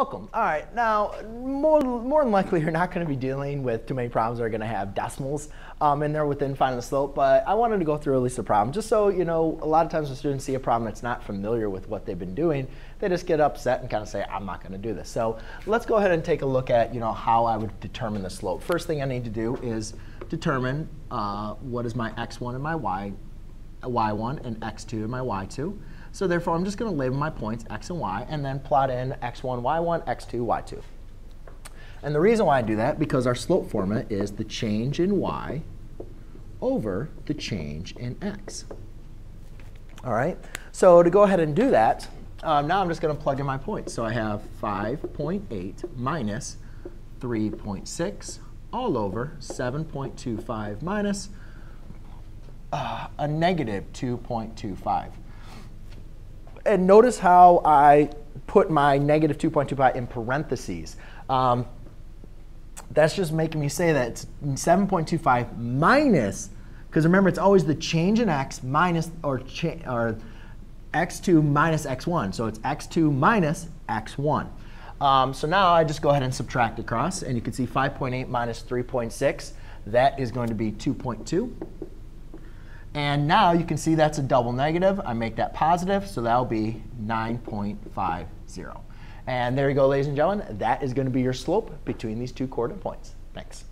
Welcome. All right, now more, more than likely you're not going to be dealing with too many problems that are going to have decimals um, in there within finding the slope, but I wanted to go through at least a problem just so, you know, a lot of times when students see a problem that's not familiar with what they've been doing, they just get upset and kind of say, I'm not going to do this. So let's go ahead and take a look at, you know, how I would determine the slope. First thing I need to do is determine uh, what is my x1 and my y, y1 and x2 and my y2. So therefore, I'm just going to label my points x and y and then plot in x1, y1, x2, y2. And the reason why I do that, because our slope formula is the change in y over the change in x. All right, so to go ahead and do that, um, now I'm just going to plug in my points. So I have 5.8 minus 3.6 all over 7.25 minus uh, a negative 2.25 and notice how I put my negative 2.25 in parentheses. Um, that's just making me say that it's 7.25 minus, because remember it's always the change in x minus, or, or x2 minus x1. So it's x2 minus x1. Um, so now I just go ahead and subtract across, and you can see 5.8 minus 3.6. That is going to be 2.2. And now you can see that's a double negative. I make that positive, so that'll be 9.50. And there you go, ladies and gentlemen. That is going to be your slope between these two coordinate points. Thanks.